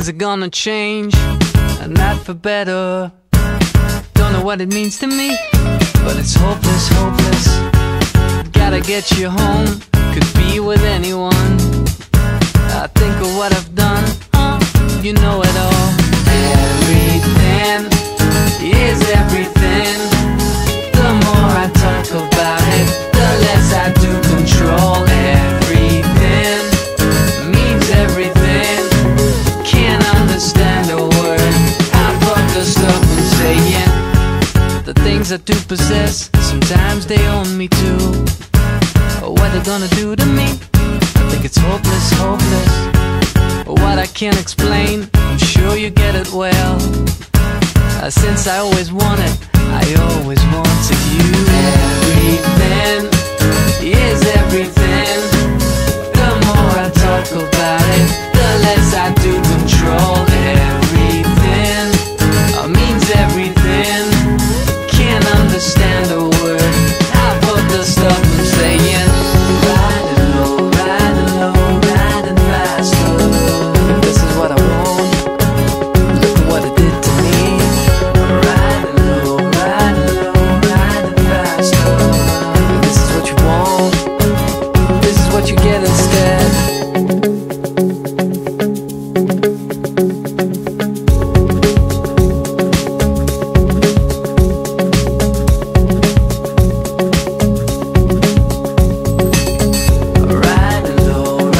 things are gonna change, and not for better. Don't know what it means to me, but it's hopeless, hopeless. Gotta get you home, could be with anyone. I think of what I've done, uh, you know it all. Everything is everything. Things I do possess, sometimes they own me too. What they gonna do to me? I think it's hopeless, hopeless. What I can't explain, I'm sure you get it well. Uh, since I always wanted, I what you get instead. Riding low,